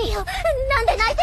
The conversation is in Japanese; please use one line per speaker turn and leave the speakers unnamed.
何よ。なんで泣い